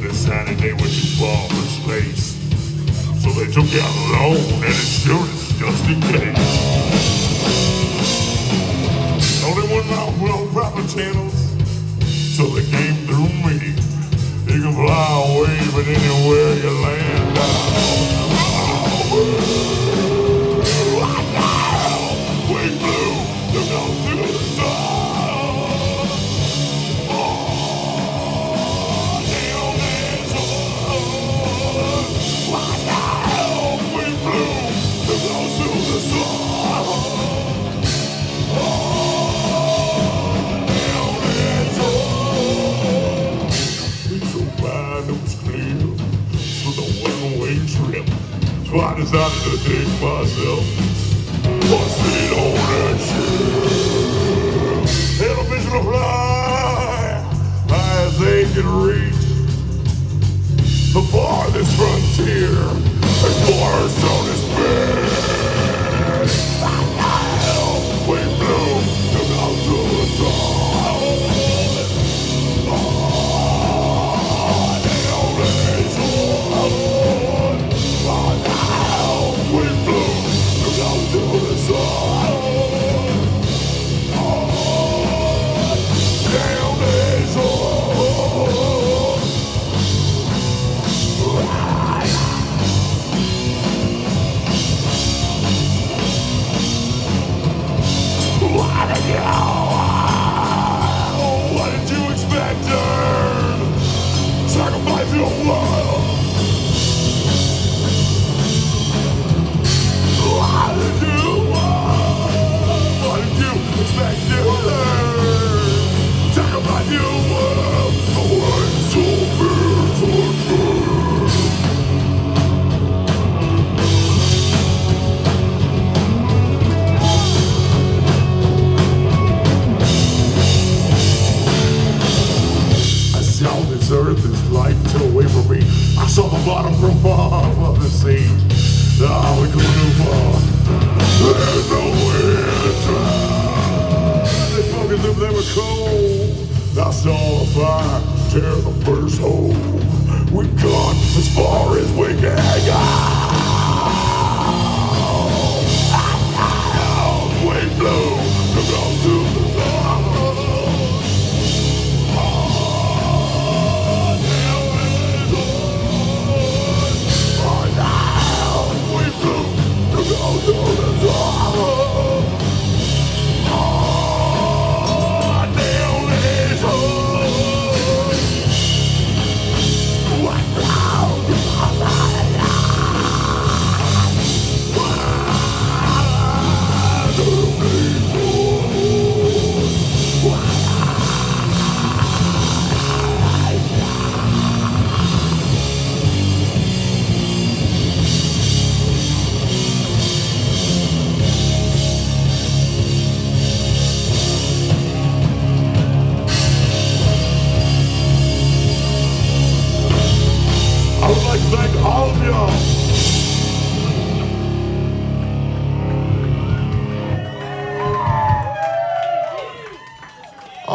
decided they were too far from space. So they took out a loan and insurance just in case. Only one mouth on proper channels. So they came through me. You can fly away, but anywhere you land, I decided to take myself. Bust it on that ship. Television will fly high as they can reach. The farthest frontier as far Saw the bottom from of the sea. Ah, we on. There's no answer. They as if they were cold. I saw a fire tear the first hole. We've gone as far as we can go.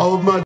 all of my